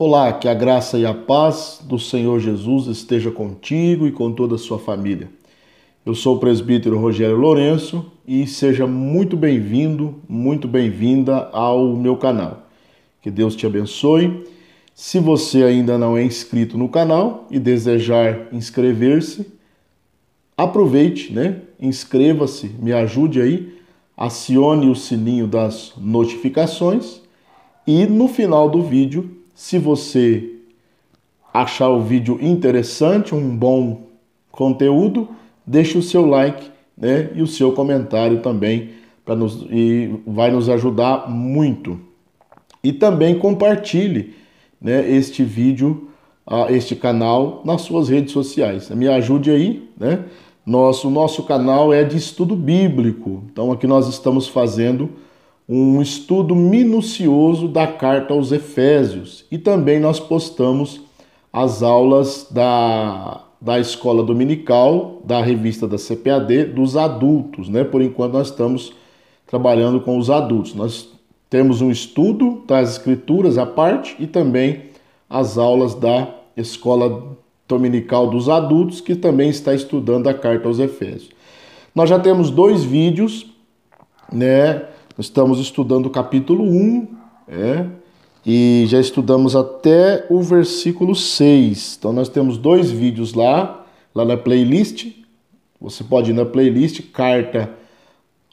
Olá, que a graça e a paz do Senhor Jesus esteja contigo e com toda a sua família. Eu sou o presbítero Rogério Lourenço e seja muito bem-vindo, muito bem-vinda ao meu canal. Que Deus te abençoe. Se você ainda não é inscrito no canal e desejar inscrever-se, aproveite, né? Inscreva-se, me ajude aí, acione o sininho das notificações e no final do vídeo se você achar o vídeo interessante, um bom conteúdo, deixe o seu like né, e o seu comentário também para nos, e vai nos ajudar muito. E também compartilhe né, este vídeo, uh, este canal nas suas redes sociais. Me ajude aí, né? Nosso, nosso canal é de estudo bíblico, então aqui nós estamos fazendo um estudo minucioso da carta aos Efésios e também nós postamos as aulas da, da escola dominical, da revista da CPAD, dos adultos, né? Por enquanto nós estamos trabalhando com os adultos. Nós temos um estudo das escrituras à parte e também as aulas da escola dominical dos adultos, que também está estudando a carta aos Efésios. Nós já temos dois vídeos, né? Estamos estudando o capítulo 1, é, e já estudamos até o versículo 6. Então nós temos dois vídeos lá, lá na playlist. Você pode ir na playlist carta,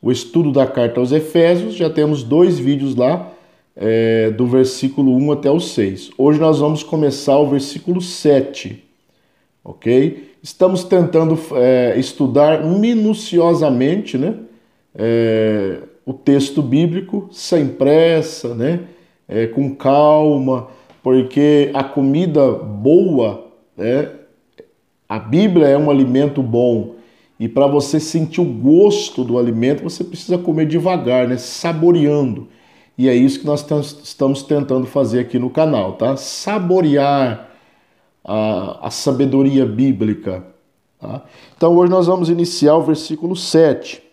o estudo da carta aos Efésios. Já temos dois vídeos lá, é, do versículo 1 até o 6. Hoje nós vamos começar o versículo 7, ok? Estamos tentando é, estudar minuciosamente, né? É, o texto bíblico sem pressa, né? É, com calma, porque a comida boa, né? a Bíblia é um alimento bom. E para você sentir o gosto do alimento, você precisa comer devagar, né? saboreando. E é isso que nós estamos tentando fazer aqui no canal, tá? Saborear a, a sabedoria bíblica. Tá? Então hoje nós vamos iniciar o versículo 7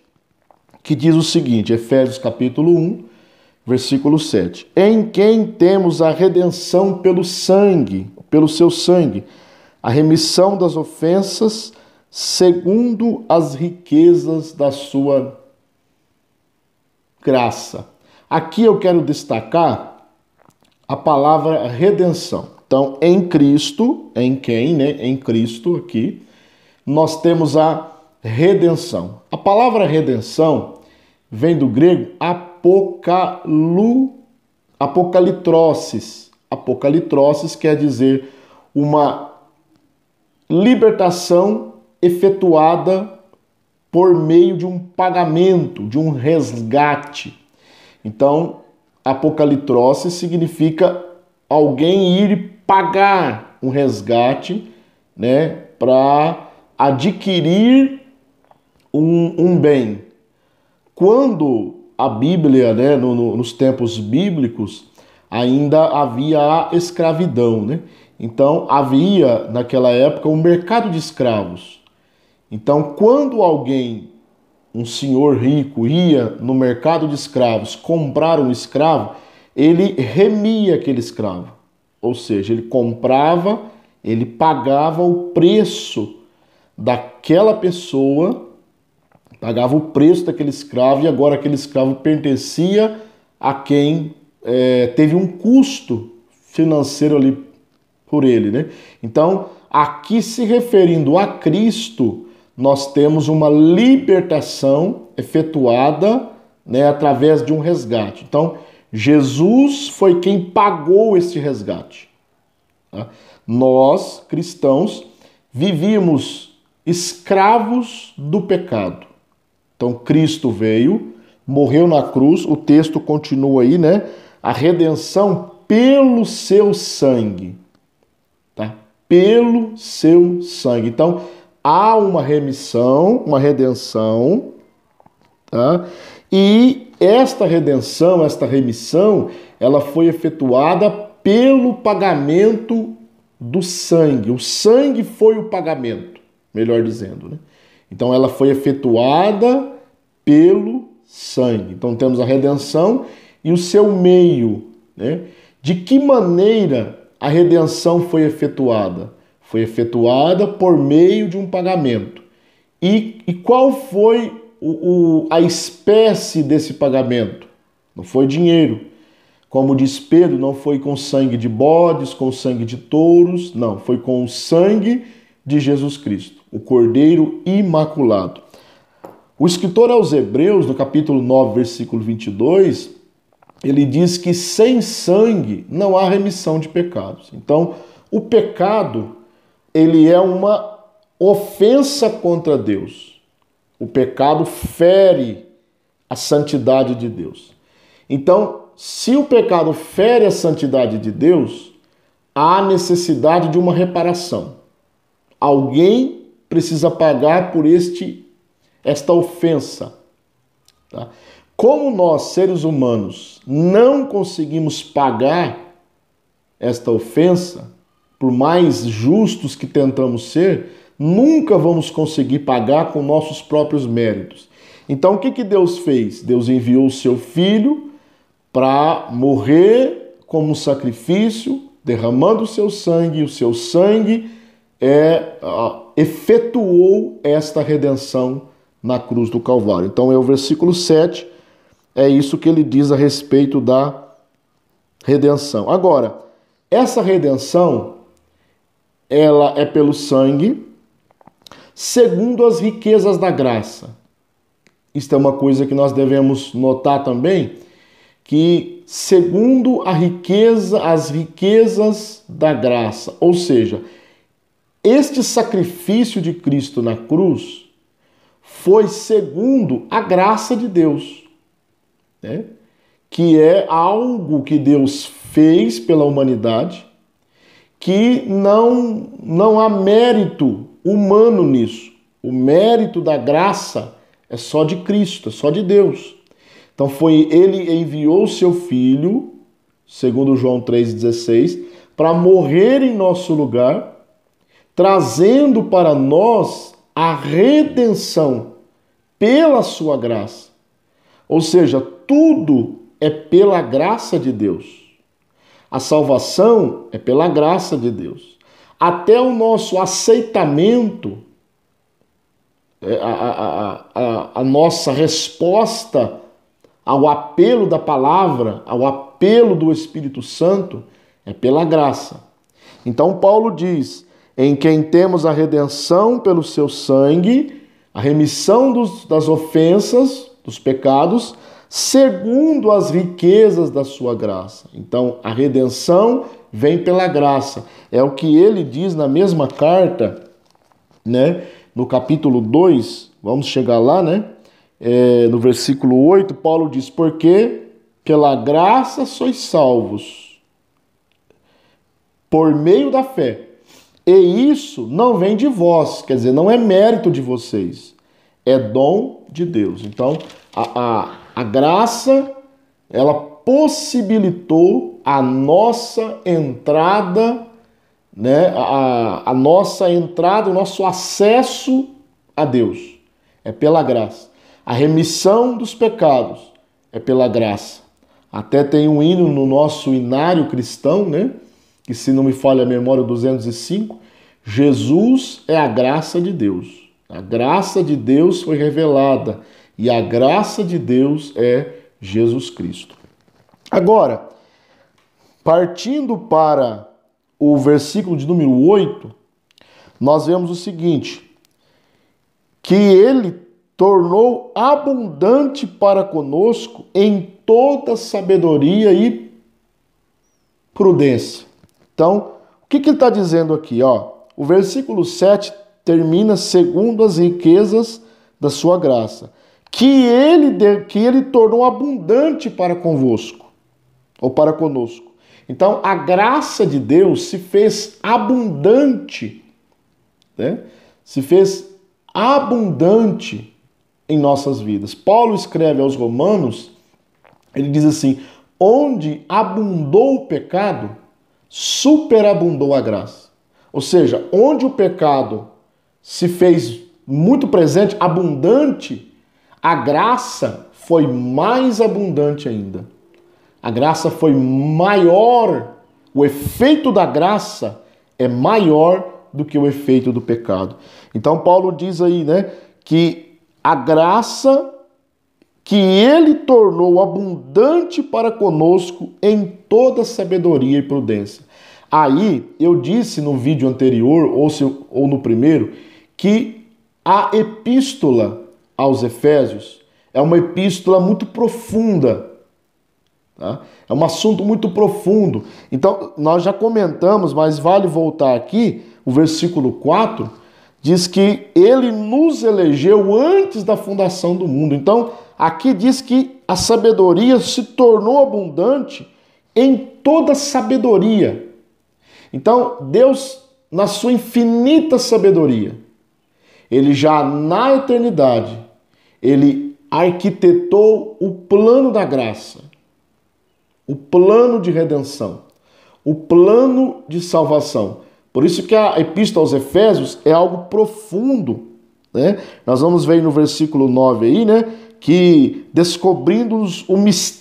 que diz o seguinte, Efésios capítulo 1, versículo 7. Em quem temos a redenção pelo sangue, pelo seu sangue, a remissão das ofensas, segundo as riquezas da sua graça. Aqui eu quero destacar a palavra redenção. Então, em Cristo, em quem, né? Em Cristo aqui, nós temos a redenção. A palavra redenção vem do grego apocalu, apocalitrosis. Apocalitrosis quer dizer uma libertação efetuada por meio de um pagamento, de um resgate. Então, apocalitrosis significa alguém ir pagar um resgate, né, para adquirir um, um bem. Quando a Bíblia, né, no, no, nos tempos bíblicos, ainda havia a escravidão, né? Então havia naquela época um mercado de escravos. Então, quando alguém, um senhor rico, ia no mercado de escravos comprar um escravo, ele remia aquele escravo. Ou seja, ele comprava, ele pagava o preço daquela pessoa, pagava o preço daquele escravo e agora aquele escravo pertencia a quem é, teve um custo financeiro ali por ele, né? Então, aqui se referindo a Cristo, nós temos uma libertação efetuada né, através de um resgate. Então, Jesus foi quem pagou esse resgate. Tá? Nós, cristãos, vivíamos escravos do pecado. Então Cristo veio, morreu na cruz, o texto continua aí, né? A redenção pelo seu sangue. Tá? Pelo seu sangue. Então há uma remissão, uma redenção, tá? E esta redenção, esta remissão, ela foi efetuada pelo pagamento do sangue. O sangue foi o pagamento melhor dizendo. Né? Então ela foi efetuada pelo sangue. Então temos a redenção e o seu meio. Né? De que maneira a redenção foi efetuada? Foi efetuada por meio de um pagamento. E, e qual foi o, o, a espécie desse pagamento? Não foi dinheiro. Como diz Pedro, não foi com sangue de bodes, com sangue de touros, não, foi com o sangue de Jesus Cristo, o Cordeiro Imaculado. O escritor aos Hebreus, no capítulo 9, versículo 22, ele diz que sem sangue não há remissão de pecados. Então, o pecado, ele é uma ofensa contra Deus. O pecado fere a santidade de Deus. Então, se o pecado fere a santidade de Deus, há necessidade de uma reparação. Alguém precisa pagar por este esta ofensa. Tá? Como nós, seres humanos, não conseguimos pagar esta ofensa, por mais justos que tentamos ser, nunca vamos conseguir pagar com nossos próprios méritos. Então, o que, que Deus fez? Deus enviou o seu filho para morrer como sacrifício, derramando o seu sangue, o seu sangue é, efetuou esta redenção na cruz do Calvário. Então, é o versículo 7 é isso que ele diz a respeito da redenção. Agora, essa redenção ela é pelo sangue, segundo as riquezas da graça. Isto é uma coisa que nós devemos notar também, que segundo a riqueza, as riquezas da graça, ou seja, este sacrifício de Cristo na cruz foi segundo a graça de Deus né? que é algo que Deus fez pela humanidade, que não, não há mérito humano nisso. O mérito da graça é só de Cristo, é só de Deus. Então foi ele enviou seu filho, segundo João 3:16, para morrer em nosso lugar, trazendo para nós a redenção pela sua graça. Ou seja, tudo é pela graça de Deus. A salvação é pela graça de Deus. Até o nosso aceitamento, é, a, a, a, a nossa resposta ao apelo da palavra, ao apelo do Espírito Santo, é pela graça. Então, Paulo diz: em quem temos a redenção pelo seu sangue, a remissão dos, das ofensas, dos pecados, segundo as riquezas da sua graça. Então, a redenção vem pela graça. É o que ele diz na mesma carta, né? No capítulo 2, vamos chegar lá, né? É, no versículo 8, Paulo diz: Porque pela graça sois salvos, por meio da fé. E isso não vem de vós, quer dizer, não é mérito de vocês, é dom de Deus. Então, a, a, a graça, ela possibilitou a nossa entrada, né, a, a nossa entrada, o nosso acesso a Deus. É pela graça. A remissão dos pecados é pela graça. Até tem um hino no nosso inário cristão, né? Que se não me falha a memória, 205. Jesus é a graça de Deus. A graça de Deus foi revelada e a graça de Deus é Jesus Cristo. Agora, partindo para o versículo de número 8, nós vemos o seguinte: que ele tornou abundante para conosco em toda sabedoria e prudência. Então, o que, que ele está dizendo aqui? Ó, o versículo 7 termina segundo as riquezas da sua graça que ele, que ele tornou abundante para convosco, ou para conosco. Então, a graça de Deus se fez abundante, né? se fez abundante em nossas vidas. Paulo escreve aos Romanos, ele diz assim: onde abundou o pecado, superabundou a graça. Ou seja, onde o pecado se fez muito presente, abundante, a graça foi mais abundante ainda. A graça foi maior o efeito da graça é maior do que o efeito do pecado. Então Paulo diz aí, né, que a graça que ele tornou abundante para conosco em toda sabedoria e prudência. Aí eu disse no vídeo anterior, ou, se, ou no primeiro, que a epístola aos Efésios é uma epístola muito profunda. Tá? É um assunto muito profundo. Então, nós já comentamos, mas vale voltar aqui, o versículo 4 diz que ele nos elegeu antes da fundação do mundo. Então, aqui diz que a sabedoria se tornou abundante em toda sabedoria. Então, Deus, na sua infinita sabedoria, ele já na eternidade, ele arquitetou o plano da graça, o plano de redenção, o plano de salvação. Por isso que a epístola aos Efésios é algo profundo, né? Nós vamos ver no versículo 9 aí, né, que descobrindo o mistério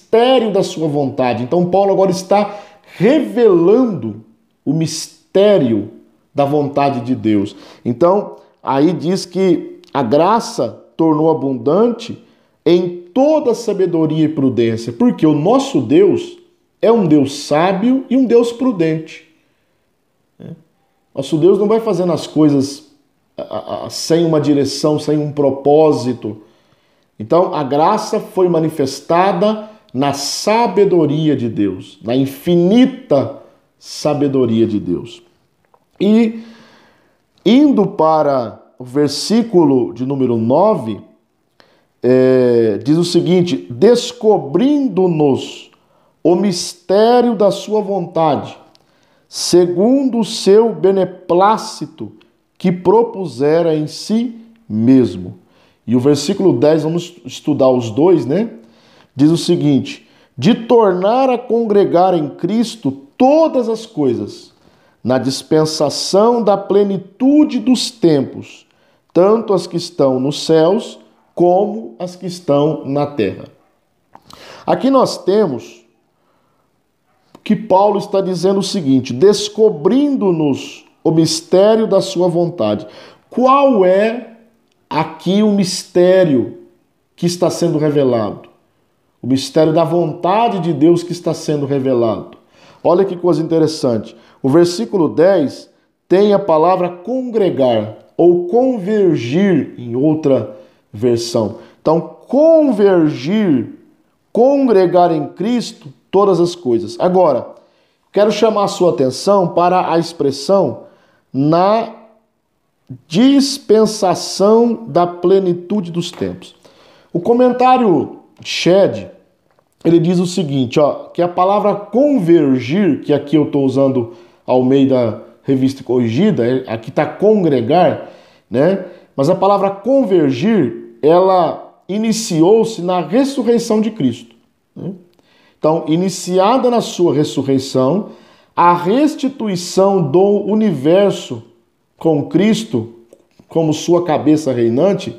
da sua vontade. Então Paulo agora está revelando o mistério da vontade de Deus. Então, aí diz que a graça tornou abundante em toda sabedoria e prudência, porque o nosso Deus é um Deus sábio e um Deus prudente. É. Nosso Deus não vai fazendo as coisas sem uma direção, sem um propósito. Então, a graça foi manifestada na sabedoria de Deus, na infinita sabedoria de Deus. E indo para o versículo de número 9, é, diz o seguinte: descobrindo-nos o mistério da sua vontade, segundo o seu beneplácito que propusera em si mesmo. E o versículo 10, vamos estudar os dois, né? Diz o seguinte: de tornar a congregar em Cristo todas as coisas, na dispensação da plenitude dos tempos, tanto as que estão nos céus como as que estão na terra. Aqui nós temos que Paulo está dizendo o seguinte: descobrindo-nos o mistério da sua vontade. Qual é aqui o mistério que está sendo revelado? O mistério da vontade de Deus que está sendo revelado. Olha que coisa interessante. O versículo 10 tem a palavra congregar ou convergir em outra versão. Então, convergir, congregar em Cristo todas as coisas. Agora, quero chamar a sua atenção para a expressão na dispensação da plenitude dos tempos. O comentário Shed ele diz o seguinte, ó, que a palavra convergir, que aqui eu estou usando ao meio da revista corrigida, é, aqui está congregar, né? Mas a palavra convergir, ela iniciou-se na ressurreição de Cristo. Né? Então, iniciada na sua ressurreição, a restituição do universo com Cristo como sua cabeça reinante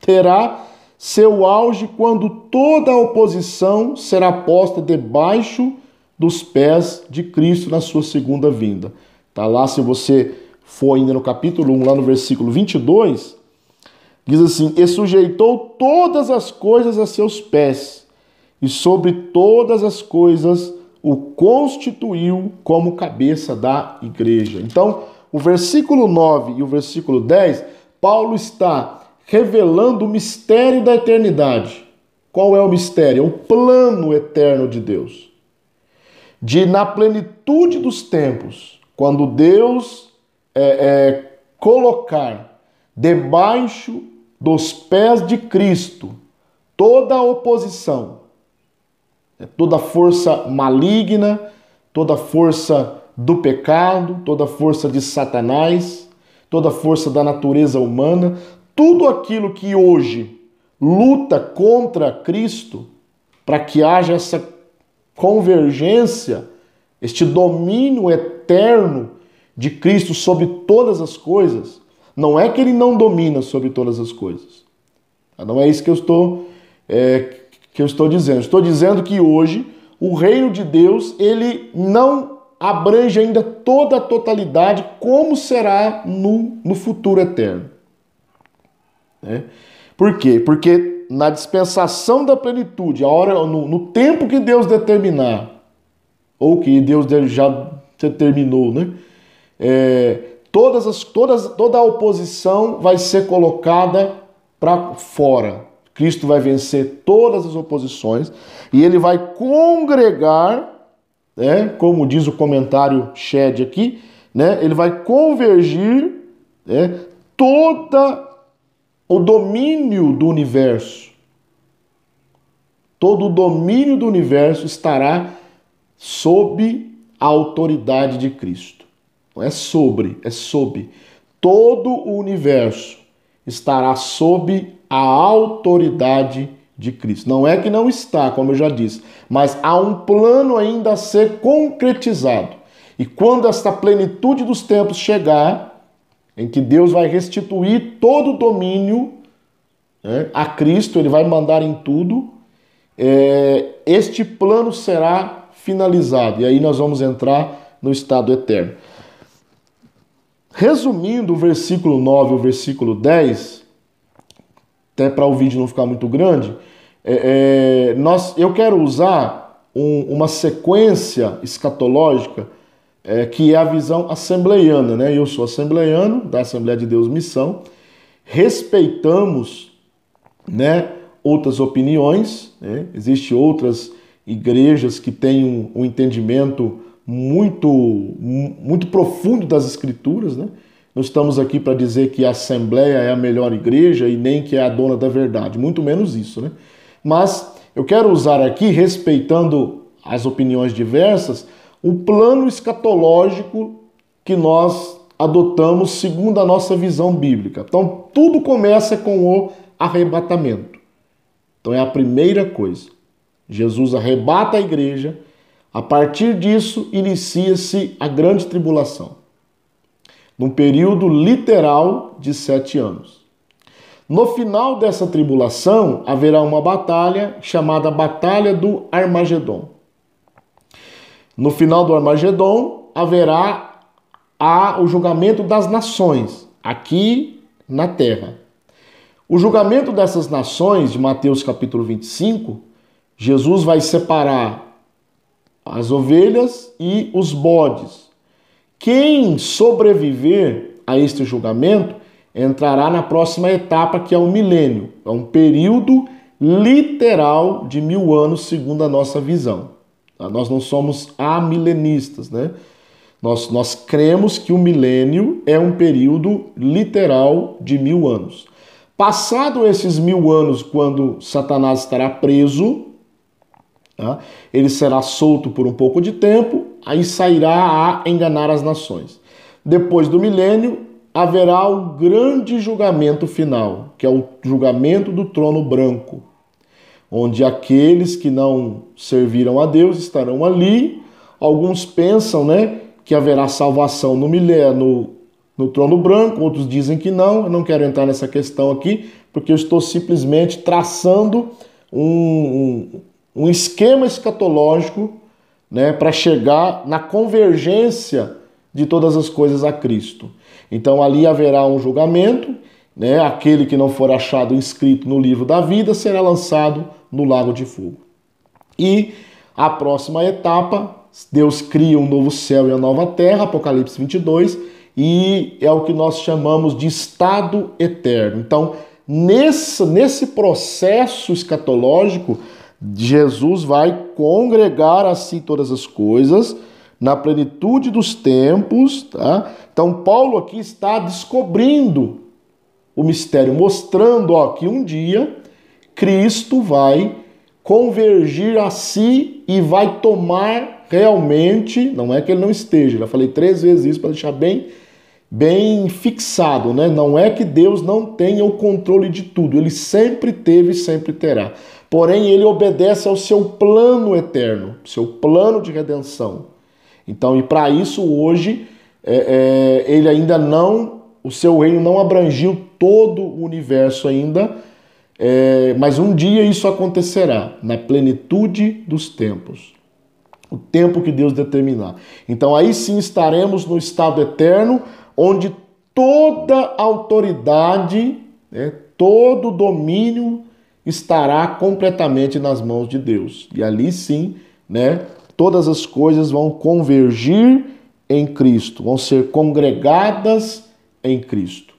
terá seu auge quando toda a oposição será posta debaixo dos pés de Cristo na sua segunda vinda. Tá lá, se você for ainda no capítulo 1, lá no versículo 22, diz assim: E sujeitou todas as coisas a seus pés, e sobre todas as coisas o constituiu como cabeça da igreja. Então, o versículo 9 e o versículo 10, Paulo está revelando o mistério da eternidade. Qual é o mistério? É o plano eterno de Deus. De, na plenitude dos tempos, quando Deus é, é, colocar debaixo dos pés de Cristo toda a oposição, é, toda força maligna, toda força do pecado, toda força de Satanás, toda força da natureza humana, tudo aquilo que hoje luta contra Cristo, para que haja essa convergência, este domínio eterno de Cristo sobre todas as coisas, não é que ele não domina sobre todas as coisas. Não é isso que eu estou, é, que eu estou dizendo. Estou dizendo que hoje o reino de Deus, ele não abrange ainda toda a totalidade, como será no, no futuro eterno. Né? Por quê? Porque na dispensação da plenitude, a hora, no, no tempo que Deus determinar, ou que Deus já determinou, né? É, todas as, todas, toda a oposição vai ser colocada para fora. Cristo vai vencer todas as oposições e ele vai congregar, né, como diz o comentário Shed aqui, né, ele vai convergir né, toda o domínio do universo. Todo o domínio do universo estará sob a autoridade de Cristo. Não é sobre, é sob. Todo o universo estará sob a autoridade de Cristo. Não é que não está, como eu já disse, mas há um plano ainda a ser concretizado. E quando esta plenitude dos tempos chegar, em que Deus vai restituir todo o domínio né, a Cristo, ele vai mandar em tudo, é, este plano será finalizado. E aí nós vamos entrar no estado eterno. Resumindo o versículo 9 e o versículo 10, até para o vídeo não ficar muito grande, é, é, nós, eu quero usar um, uma sequência escatológica é, que é a visão assembleiana. Né? Eu sou assembleiano da Assembleia de Deus Missão, respeitamos né, outras opiniões, né? existem outras igrejas que têm um, um entendimento muito, muito profundo das Escrituras, né? Não estamos aqui para dizer que a Assembleia é a melhor igreja e nem que é a dona da verdade, muito menos isso, né? Mas eu quero usar aqui, respeitando as opiniões diversas, o plano escatológico que nós adotamos segundo a nossa visão bíblica. Então, tudo começa com o arrebatamento. Então, é a primeira coisa. Jesus arrebata a igreja, a partir disso inicia-se a grande tribulação num período literal de sete anos. No final dessa tribulação haverá uma batalha chamada Batalha do Armagedon. No final do Armagedon haverá a, o julgamento das nações, aqui na terra. O julgamento dessas nações, de Mateus capítulo 25, Jesus vai separar as ovelhas e os bodes. Quem sobreviver a este julgamento entrará na próxima etapa, que é o milênio. É um período literal de mil anos, segundo a nossa visão. Tá? Nós não somos amilenistas, né? Nós, nós cremos que o milênio é um período literal de mil anos. Passado esses mil anos, quando Satanás estará preso, tá? ele será solto por um pouco de tempo aí sairá a enganar as nações. Depois do milênio, haverá o grande julgamento final, que é o julgamento do trono branco, onde aqueles que não serviram a Deus estarão ali. Alguns pensam, né, que haverá salvação no no, no trono branco, outros dizem que não. Eu não quero entrar nessa questão aqui, porque eu estou simplesmente traçando um, um, um esquema escatológico né, para chegar na convergência de todas as coisas a Cristo. Então ali haverá um julgamento, né, aquele que não for achado inscrito no livro da vida será lançado no lago de fogo. E a próxima etapa, Deus cria um novo céu e uma nova terra, Apocalipse 22, e é o que nós chamamos de estado eterno. Então, nesse, nesse processo escatológico, Jesus vai congregar assim todas as coisas na plenitude dos tempos, tá? Então Paulo aqui está descobrindo o mistério, mostrando ó, que um dia Cristo vai convergir a si e vai tomar realmente, não é que ele não esteja, já falei três vezes isso para deixar bem bem fixado, né? Não é que Deus não tenha o controle de tudo, ele sempre teve e sempre terá porém ele obedece ao seu plano eterno, seu plano de redenção. Então, e para isso hoje é, é, ele ainda não, o seu reino não abrangiu todo o universo ainda, é, mas um dia isso acontecerá na plenitude dos tempos. o tempo que Deus determinar. Então aí sim estaremos no estado eterno, onde toda autoridade, né, todo domínio estará completamente nas mãos de Deus. E ali sim, né, todas as coisas vão convergir em Cristo, vão ser congregadas em Cristo.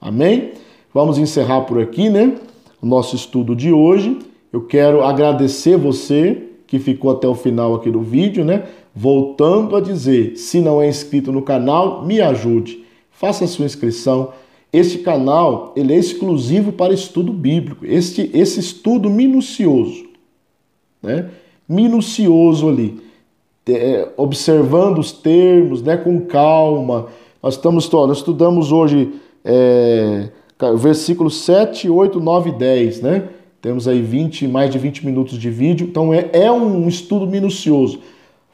Amém? Vamos encerrar por aqui, né? O nosso estudo de hoje. Eu quero agradecer você que ficou até o final aqui do vídeo, né? Voltando a dizer, se não é inscrito no canal, me ajude. Faça sua inscrição. Este canal, ele é exclusivo para estudo bíblico. Este esse estudo minucioso, né? Minucioso ali, é, observando os termos, né, com calma. Nós estamos nós estudamos hoje é, versículos 7, 8, 9 e 10, né? Temos aí 20, mais de 20 minutos de vídeo, então é, é um estudo minucioso.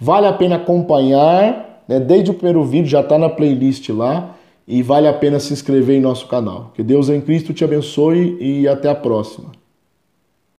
Vale a pena acompanhar, né? desde o primeiro vídeo já está na playlist lá e vale a pena se inscrever em nosso canal. Que Deus em Cristo te abençoe e até a próxima.